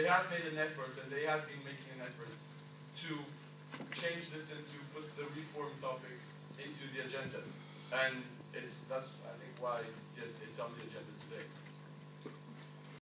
they have made an effort and they have been making an effort to change this and to put the reform topic into the agenda. And it's that's I think why it's on the agenda today.